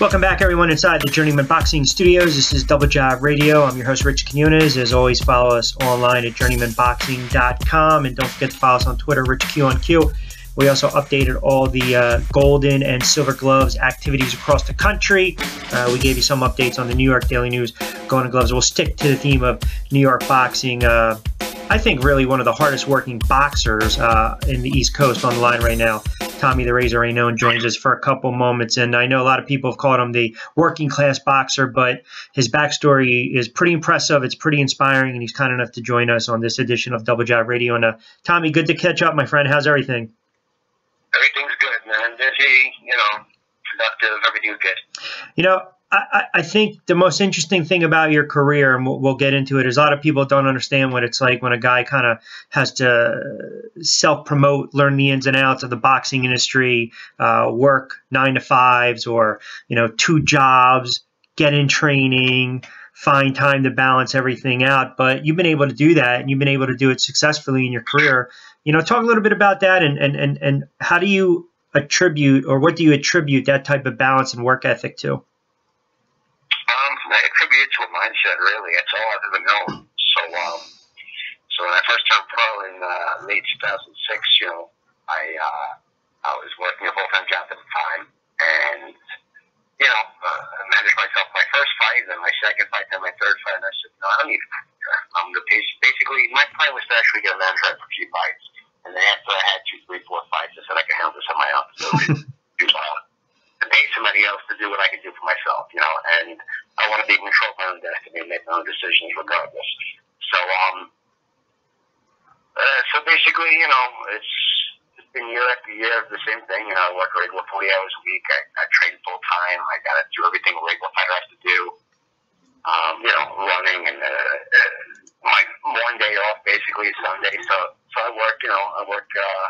Welcome back, everyone, inside the Journeymen Boxing Studios. This is Double Jab Radio. I'm your host, Rich Quinones. As always, follow us online at journeymenboxing.com. And don't forget to follow us on Twitter, RichQ on Q. We also updated all the uh, golden and silver gloves activities across the country. Uh, we gave you some updates on the New York Daily News Golden Gloves. We'll stick to the theme of New York boxing. Uh, I think really one of the hardest working boxers uh, in the East Coast on the line right now. Tommy the Razor Rainone joins us for a couple moments, and I know a lot of people have called him the working class boxer, but his backstory is pretty impressive. It's pretty inspiring, and he's kind enough to join us on this edition of Double Jab Radio. And uh, Tommy, good to catch up, my friend. How's everything? Everything's good, man. Busy, you know, productive. Everything's good. You know, I, I, think the most interesting thing about your career, and we'll, we'll, get into it, is a lot of people don't understand what it's like when a guy kind of has to self promote, learn the ins and outs of the boxing industry, uh, work nine to fives or you know two jobs, get in training, find time to balance everything out. But you've been able to do that, and you've been able to do it successfully in your career. You know, talk a little bit about that, and and and, and how do you attribute, or what do you attribute that type of balance and work ethic to? Mindset, really. That's all I've ever known. So, um, so when I first turned pro in uh, late 2006, you know, I uh, I was working a full time job at the time, and you know, uh, managed myself my first fight, then my second fight, then my third fight, and I said, no, I don't need a manager. I'm the basically my plan was to actually get a manager for a few fights, and then after I had two, three, four fights, I said I could handle this on my own. So, to pay somebody else to do what I could do for myself, you know, and I want to be in control of my own destiny and make my own decisions regardless. So, um, uh, so basically, you know, it's, it's been year after year of the same thing. You know, I work regular 40 hours a week. I, I train full time. I got to do everything a regular fighter has to do. Um, you know, running and uh, uh, my one day off basically is Sunday. So, so I work. You know, I work uh,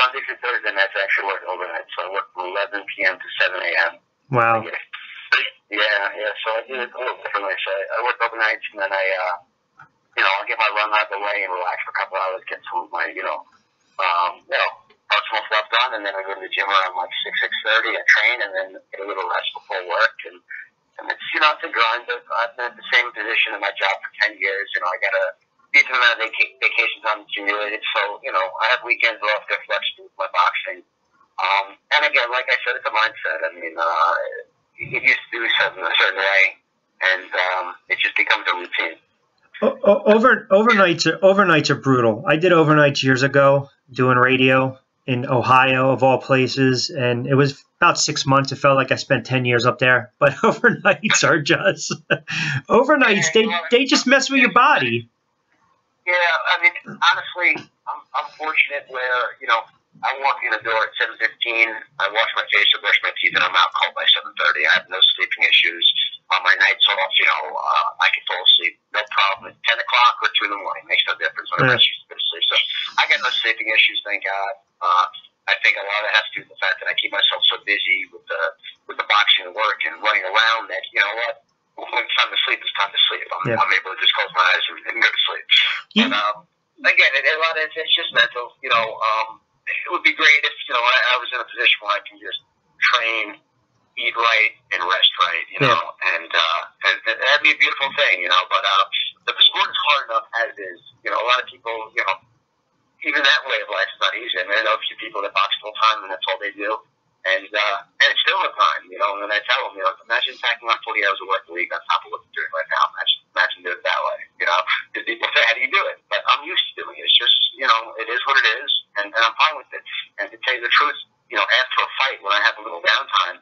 Sunday through Thursday, and that's actually work overnight. So I work from 11 p.m. to 7 a.m. Wow. Yeah, yeah. So I do it a little differently. So I, I work overnights and then I, uh, you know, I'll get my run out of the way and relax for a couple hours, get some of my, you know, um, you know, personal stuff done, and then I go to the gym around like six six thirty. I train and then get a little rest before work, and and it's you know it's a grind. But I've been at the same position in my job for ten years. You know, I got decent amount of vac- vacation time accumulated, so you know I have weekends off, get flexible with my boxing. Um, and again, like I said, it's a mindset. I mean, uh, you used to do something a certain way, and um, it just becomes a routine. Over overnights are overnights are brutal. I did overnights years ago doing radio in Ohio of all places, and it was about six months. It felt like I spent ten years up there. But overnights are just overnights. They they just mess with your body. Yeah, I mean, honestly, I'm, I'm fortunate where you know I walk in the door at 7.15. I wash my face, I brush my teeth, and I'm out cold by 7.30. I have no sleeping issues. On my nights off, you know, uh, I can fall asleep, no problem. At 10 o'clock or 2 in the morning makes no difference when yeah. I to go to sleep. So I got no sleeping issues, thank God. Uh, I think a lot of it has to do with the fact that I keep myself so busy with the with the boxing and work and running around that, you know what, when it's time to sleep, it's time to sleep. I'm, yeah. I'm able to just close my eyes and, and go to sleep. Yeah. And, um, again, it, a lot of it, it's just mental, you know, um, it would be great if you know I, I was in a position where I can just train, eat right, and rest right. You know, yeah. and, uh, and and that'd be a beautiful thing. You know, but uh, the sport is hard enough as is. You know, a lot of people, you know, even that way of life is not easy. I mean, I know a few people that box full time and that's all they do. And uh, and it's still a time, you know. And I tell them, you know, imagine packing on 40 hours of work a week on top of what you're doing right now. Imagine, imagine doing it that way, you know. Because people say, how do you do it? But I'm used to doing it. It's just, you know, it is what it is and, and I'm fine with it. And to tell you the truth, you know, after a fight, when I have a little downtime,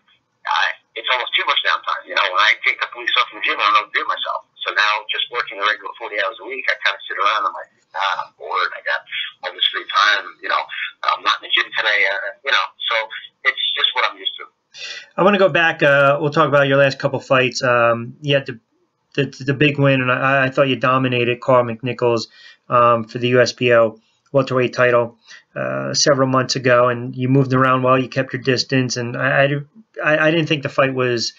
I, it's almost too much downtime. You know, when I take a couple weeks off from the gym, I don't do myself. So now, just working a regular 40 hours a week, I kind of sit around. I'm like, ah, I'm bored. I got all this free time. You know, I'm not in the gym today. Uh, you know, so it's just what I'm used to. I want to go back. Uh, we'll talk about your last couple fights. Um, you had the, the, the big win, and I, I thought you dominated Carl McNickles um, for the USBO welterweight title uh, several months ago, and you moved around well. You kept your distance, and I, I, I didn't think the fight was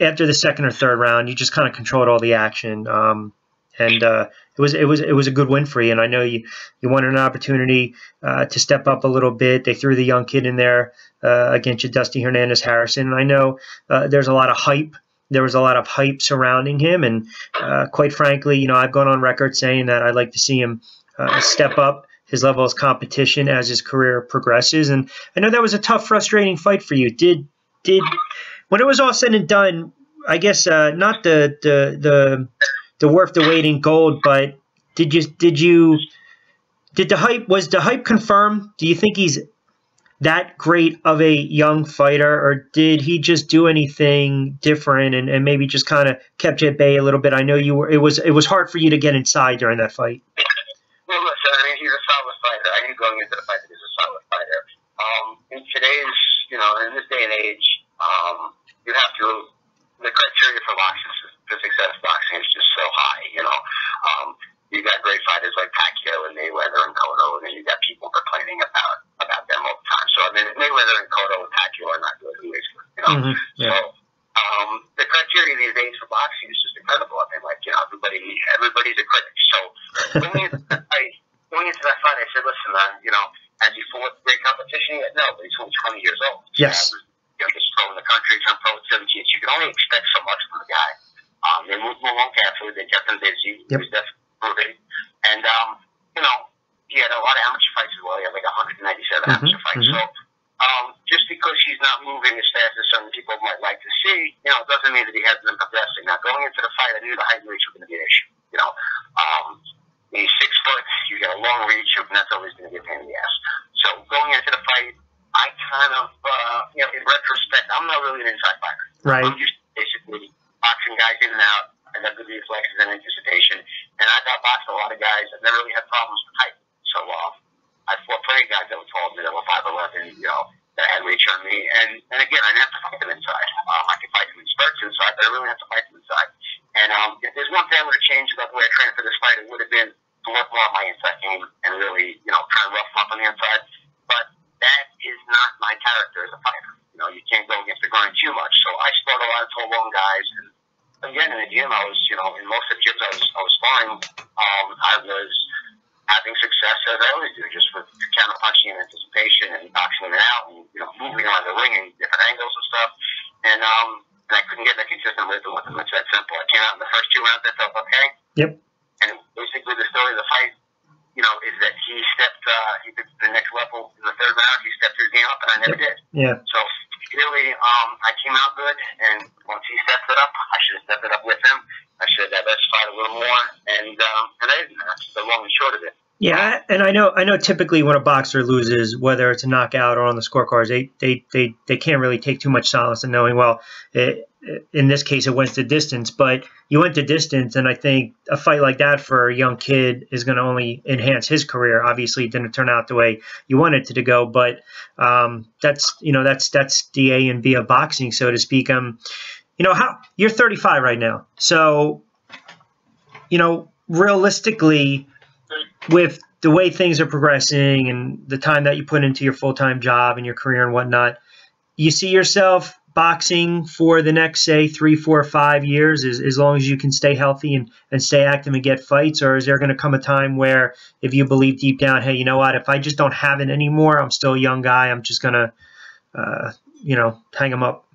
after the second or third round. You just kind of controlled all the action. Um, and uh, it was it was it was a good win for you. And I know you you wanted an opportunity uh, to step up a little bit. They threw the young kid in there uh, against you, Dusty Hernandez Harrison. And I know uh, there's a lot of hype. There was a lot of hype surrounding him, and uh, quite frankly, you know, I've gone on record saying that I'd like to see him uh, step up his level of competition as his career progresses. And I know that was a tough, frustrating fight for you. Did did when it was all said and done, I guess uh, not the the the the worth the weight in gold, but did you did you did the hype was the hype confirmed? Do you think he's that great of a young fighter, or did he just do anything different and, and maybe just kind of kept you at bay a little bit? I know you were it was it was hard for you to get inside during that fight. Well, listen, I mean, he's a solid fighter. I knew going into the fight that he's a solid fighter. Um, in today's, you know, in this day and age, um, you have to the criteria for boxing for success of boxing is just so high. You know, um, you got great fighters like Pacquiao and Mayweather and Cotto, and then you got people complaining about about them all the time. So I mean, Mayweather and Cotto and Pacquiao are not good. Who is good? You know, Mhm, yeah. so. Um, the criteria these days for boxing is just incredible. I mean, like you know, everybody, everybody's a critic. So into that fight, going into that fight, I said, "Listen, man, you know, has he fought great competition yet? No, but he's only 20 years old. Yes. So, you know, just pro in the country, turned pro at 17. So you can only expect so much from the guy. Um, they moved along carefully. They kept him busy. He Yep. was definitely moving. And, um, you know, he had a lot of amateur fights as well. He had like 197 Mhm, amateur fights. mhm. So um, just because he's not moving as fast as some people might like to see, you know, doesn't mean that he hasn't been progressing. Now, going into the fight, I knew the height and reach was going to be an issue. You know, um, he's six foot. You got a long reach, and that's always going to be a pain in the ass. So going into the fight, I kind of, uh, you know, in retrospect, I'm not really an inside fighter. Right. I'm used and out. I got good reflexes and anticipation, and I got boxed a lot of guys. I've never really had problems with height. So uh, I fought plenty of guys that were taller than me, that were five eleven, you know, that had reach on me. And and again, I didn't have to fight them inside. Um, I could fight them in spurts inside, but I really have to fight them inside. And um, if there's one thing I would have changed about the way I trained for this fight, it would have been to work more on my inside game and really, you know, try and rough up on the inside. But that is not my character as a fighter. You know, you can't go against the grind too much. So I sparred a lot of tall, long guys. And in the gym, I was, you know, in most of the gyms I was, I was sparring, um, I was having success as I always do, just with counter punching and anticipation and boxing them out and, you know, moving around the ring in different angles and stuff. And, um, and I couldn't get that consistent rhythm with them. It's that simple. I came out in the first two rounds, I felt okay. Yep. And basically the story of the fight, you know, is that he stepped, uh, he took the next level in the third round. He stepped his game up, and I never did. Yeah. So really, um, I came out good, and once he stepped it up, I should have stepped it up with him. I should have diversified a little more, and um, and I didn't. That's the long and short of it. Yeah, and I know I know typically when a boxer loses, whether it's a knockout or on the scorecards, they they they, they can't really take too much solace in knowing well. It, in this case, it went to distance, but you went to distance, and I think a fight like that for a young kid is going to only enhance his career. Obviously, it didn't turn out the way you wanted it to go, but um, that's you know that's that's the A and B of boxing, so to speak. Um, you know how you're 35 right now, so you know realistically with the way things are progressing and the time that you put into your full time job and your career and whatnot, you see yourself boxing for the next, say, three, four, five years, as, as long as you can stay healthy and, and stay active and get fights? Or is there going to come a time where if you believe deep down, hey, you know what, if I just don't have it anymore, I'm still a young guy, I'm just going to, uh, you know, hang them up?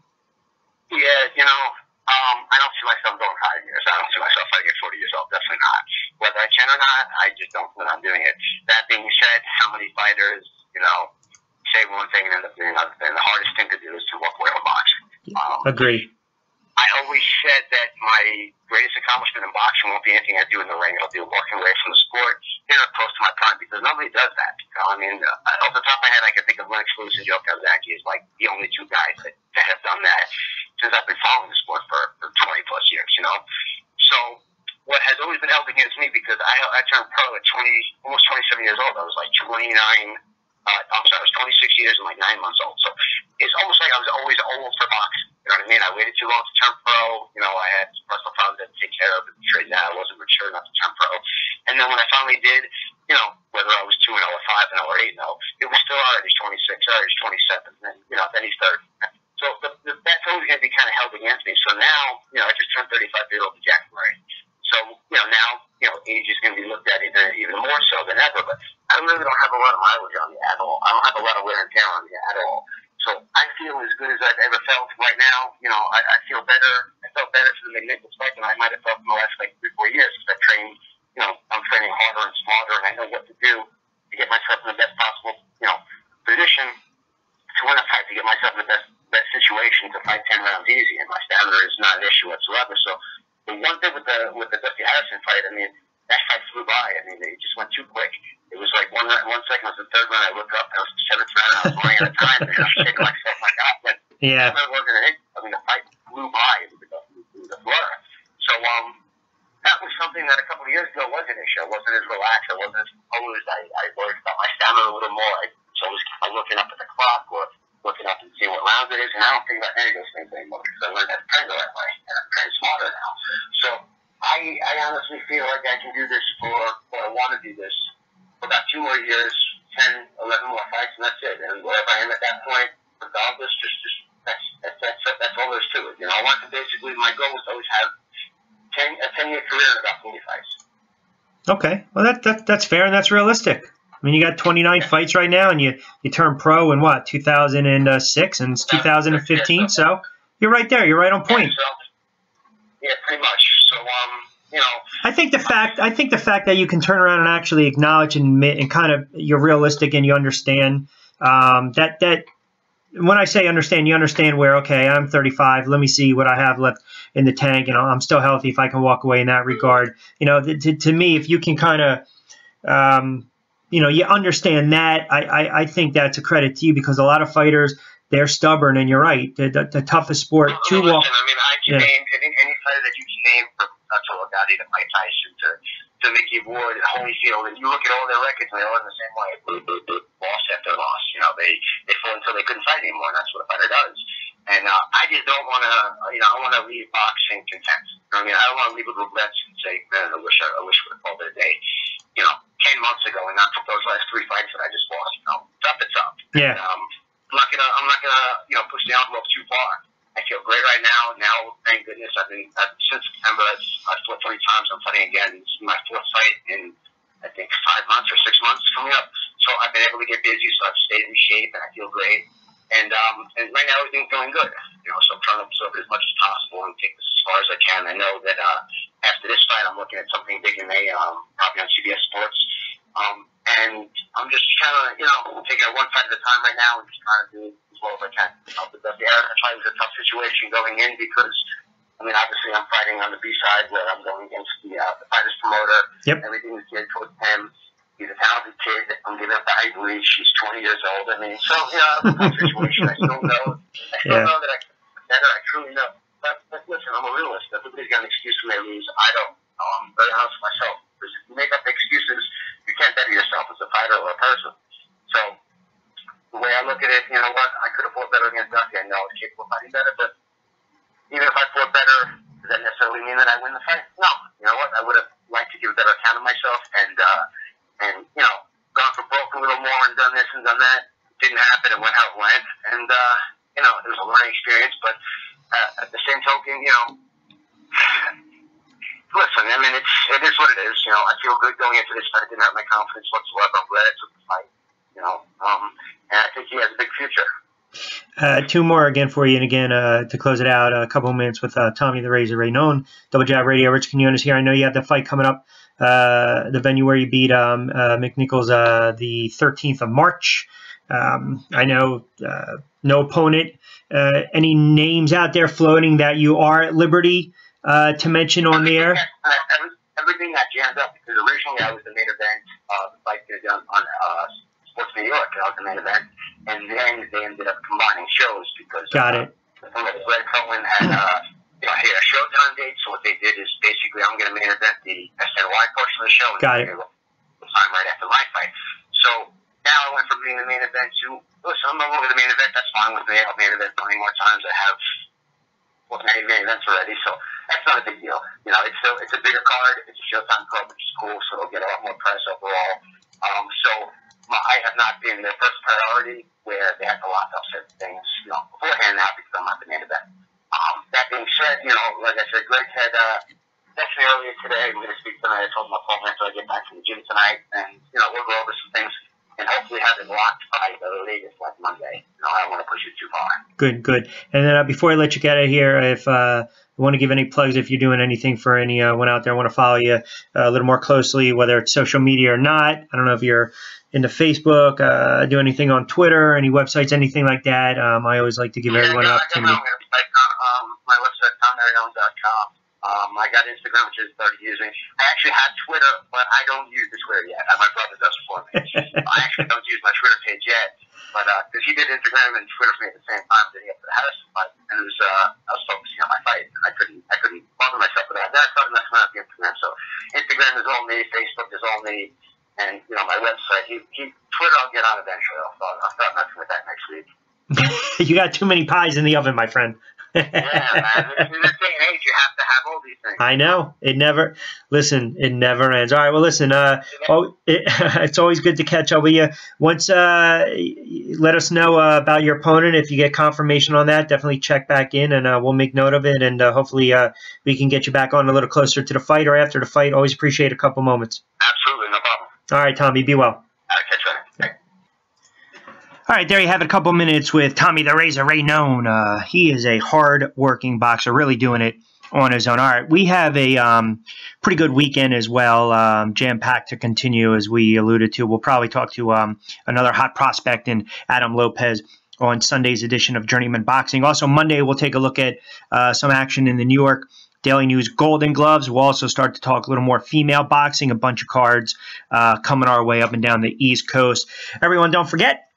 Yeah, you know, um, I don't see myself going five years. I don't see myself fighting at 40 years old. Definitely not. Whether I can or not, I just don't plan on doing it. That being said, how many fighters, you know, say one thing and end up doing another thing? The hardest thing to do is to walk away. Um, Agree. I always said that my greatest accomplishment in boxing won't be anything I do in the ring. It'll be walking away from the sport, getting up close to my prime, because nobody does that. You know, I mean, uh, off the top of my head, I can think of Lennox Lewis and Joe Calzaghe as like the only two guys that, that have done that since I've been following the sport for, for 20 plus years, you know? So what has always been held against me, because I, I turned pro at 20, almost 27 years old. I was like 29, uh, sorry, I was 26 years and like nine months old. So it's almost like I was always old for boxing. You know what I mean? I waited too long to turn pro. You know, I had personal problems to take care of and trade that. I wasn't mature enough to turn pro. And then when I finally did, you know, whether I was 2 and 0 or 5 and 0 or 8 0, it was still already 26, already 27. And you know, then he's 30. So the, the, that's always going to be kind of held against me. So now, you know, I just turned 35 years old in January. So, you know, now, you know, age is going to be looked at even, even more so than ever. But I really don't have a lot of mileage on me at all. I don't have a lot of wear and tear on me at all. So I feel as good as I've ever felt right now. You know, I, I feel better. I felt better for the McNickles fight than I might have felt in the last like three, four years because I trained, you know, I'm training harder and smarter and I know what to do to get myself in the best possible, you know, position to win a fight, to get myself in the best best situation to fight ten rounds easy. And my stamina is not an issue whatsoever. So the one thing with the with the Dusty Harrison fight, I mean, that fight flew by. I mean, it just went too quick. It was like one one second was the third round. I looked up, and it was the seventh round. I was running out of time, and I was shaking myself like, God, like, yeah. I wasn't an I mean, the fight flew by. It was a, it was a blur. So um, that was something that a couple of years ago was an issue. I wasn't as relaxed. I wasn't as composed. I, I worried about my stamina a little more. I was always kind of looking up at the clock or looking up and seeing what rounds it is. And I don't think about any of those things anymore because I learned how to train the right way and I'm trained smarter now. So I, I honestly feel like I can do this for, or I want to do this for about two more years, 10, 11 more fights, and that's it. And wherever I am at that point, regardless, just, just that's, that's, that's, that's all there is to it. You know, I want to basically, my goal to always have 10, a 10 year career in about 40 fights. Okay, well that, that that's fair and that's realistic. I mean, you got 29 fights right now, and you you turned pro in what 2006, and it's 2015. So you're right there. You're right on point. Yeah, pretty much. So um, you know. I think the fact I think the fact that you can turn around and actually acknowledge and admit and kind of you're realistic and you understand um, that that when I say understand, you understand where okay, I'm 35. Let me see what I have left in the tank, and I'm still healthy. If I can walk away in that regard, you know, to, to me, if you can kind of um, you know, you understand that. I, I, I, think that's a credit to you because a lot of fighters, they're stubborn, and you're right. The, the, the toughest sport to walk. I mean, I can yeah. name any, any fighter that you can name from Gatti to Mike Tyson to, to Micky Ward and Holyfield, and you look at all their records, and they all in the same way. Loss after loss. You know, they, they fought until they couldn't fight anymore, and that's what a fighter does. And uh, I just don't want to, you know, I want to leave boxing content. You know I mean, I don't want to leave with regrets and say, man, I wish I, I wish would have called it a day. You know, ten months ago, and not for those last three fights that I just lost. You know, it's up, it's up. Yeah. And, um, I'm not gonna, I'm not gonna, you know, push the envelope too far. Feel great right now. Now, thank goodness, I've been I've, since September. I've, I've fought three times. I'm fighting again. It's my fourth fight in, I think, five months or six months coming up. So I've been able to get busy. So I've stayed in shape, and I feel great. And um, and right now everything's going good. You know, so I'm trying to absorb as much as possible and take this as far as I can. I know that uh, after this fight, I'm looking at something big in May, um, probably on CBS Sports. Um, and I'm just trying to, you know, take it one fight at a time right now and just trying to do well as I can. You know, the, the fight was a tough situation going in because, I mean, obviously I'm fighting on the B side where I'm going against the, uh, the fighter's promoter. Yep. Everything is geared towards him. He's a talented kid. I'm giving up the height and reach. She's 20 years old. I mean, so, you know, it's a tough situation. I still know. I still Yeah. know that I can better. I truly know. But, but listen, I'm a realist. Everybody's got an excuse when they lose. I don't. I'm very honest with myself. Because if you make up excuses, you can't better yourself as a fighter or a person. So the way I look at it, you know what? I could have fought better against Dusty. I know I was capable of fighting better, but even if I fought better, does that necessarily mean that I win the fight? No. You know what? I would have liked to give a better account of myself and uh, and you know gone for broke a little more and done this and done that. Didn't happen. It went how it went, and uh, you know it was a learning experience. But uh, at the same token, you know. Listen, I mean, it's it is what it is. You know, I feel good going into this fight. It didn't hurt my confidence whatsoever. I'm glad I took the fight. You know, um, and I think he has a big future. Uh, two more again for you, and again uh, to close it out, a couple of minutes with uh, Tommy the Razor Rainone Double Jab Radio. Rich Quinones here. I know you have the fight coming up, uh, the venue where you beat um, uh, McNickles uh, the 13th of March. Um, I know uh, no opponent. Uh, any names out there floating that you are at liberty uh, to mention on the air? Everything got jammed up because originally I was the main event. The fight was on, on uh, Sports New York. I was the main event, and then they ended up combining shows because Got uh, it. Greg Cohen had uh, you know, here a Showtime date. So what they did is basically I'm going to main event the SNY portion of the show. And Got it. time right after my fight. So now I went from being the main event to listen. I'm no longer the main event. That's fine with me. I'll main event many more times. I have well, many main events already, so that's not a big deal. You know, it's still it's a bigger card. It's a Showtime card, which is cool. So it'll get a lot more press overall. Um, so my, I have not been their first priority where they have to lock up certain things, you know, beforehand now because I'm not the main event. Um, that being said, you know, like I said, Greg had uh, definitely earlier today. We're going to speak tonight. I told him I'll I get back from the gym tonight, and you know we'll go over some things and hopefully have it locked by the latest like Monday. Know, I don't want to push it too far. Good, good. And then uh, before I let you get out of here, if uh, you want to give any plugs, if you're doing anything for anyone uh, out there, I want to follow you uh, a little more closely, whether it's social media or not. I don't know if you're into Facebook, uh, do anything on Twitter, any websites, anything like that. Um, I always like to give yeah, everyone yeah, an opportunity. I got my website, um, my. Um, I got Instagram, which I started using. I actually had Twitter, but I don't use the Twitter yet. My brother does for me. I actually don't use my Twitter page yet, but because uh, he did Instagram and Twitter for me at the same time, leading up to the Harrison fight, and it was uh, I was focusing on my fight, and I couldn't I couldn't bother myself with that. Then I started messing around with Instagram. So Instagram is all me, Facebook is all me, and you know my website. He, he Twitter I'll get on eventually. I'll start, I'll start messing with that next week. you got too many pies in the oven, my friend yeah, man. In this day and age, you have to have all these things. I know it never. Listen, it never ends. All right, well, listen. Uh, oh, it, it's always good to catch up with you. Once, uh, let us know uh, about your opponent. If you get confirmation on that, definitely check back in, and uh, we'll make note of it. And uh, hopefully, uh, we can get you back on a little closer to the fight or after the fight. Always appreciate a couple moments. Absolutely, no problem. All right, Tommy. Be well. All right, catch you. All right, there you have it. A couple minutes with Tommy the Razor Rainone. Uh, he is a hard-working boxer, really doing it on his own. All right, we have a um, pretty good weekend as well, um, jam-packed to continue, as we alluded to. We'll probably talk to um, another hot prospect in Adam Lopez on Sunday's edition of Journeymen Boxing. Also, Monday, we'll take a look at uh, some action in the New York Daily News Golden Gloves. We'll also start to talk a little more female boxing, a bunch of cards uh, coming our way up and down the East Coast. Everyone, don't forget,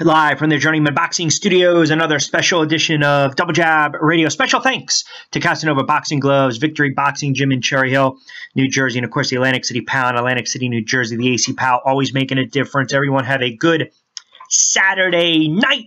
Live from the Journeymen Boxing Studios, another special edition of Double Jab Radio. Special thanks to Casanova Boxing Gloves, Victory Boxing Gym in Cherry Hill, New Jersey, and of course the Atlantic City Pound, Atlantic City, New Jersey, the AC Pal, always making a difference. Everyone have a good Saturday night.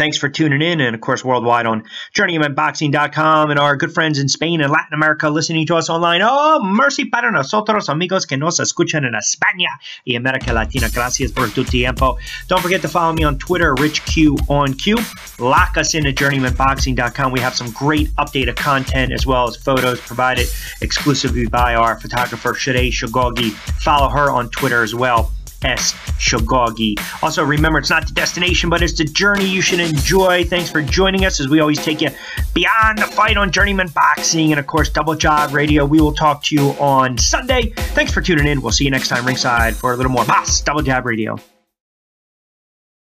Thanks for tuning in, and of course, worldwide on JourneymenBoxing.com, and our good friends in Spain and Latin America listening to us online. Oh, mercy para nosotros, amigos que nos escuchan en España y América Latina. Gracias por tu tiempo. Don't forget to follow me on Twitter, RichQ on Q. Lock us in at JourneymenBoxing.com. We have some great updated content as well as photos provided exclusively by our photographer, Shade Shagogi. Follow her on Twitter as well. S. Shogogi. Also, remember, it's not the destination, but it's the journey you should enjoy. Thanks for joining us as we always take you beyond the fight on Journeymen Boxing and, of course, Double Jab Radio. We will talk to you on Sunday. Thanks for tuning in. We'll see you next time ringside for a little more Boss Double Jab Radio.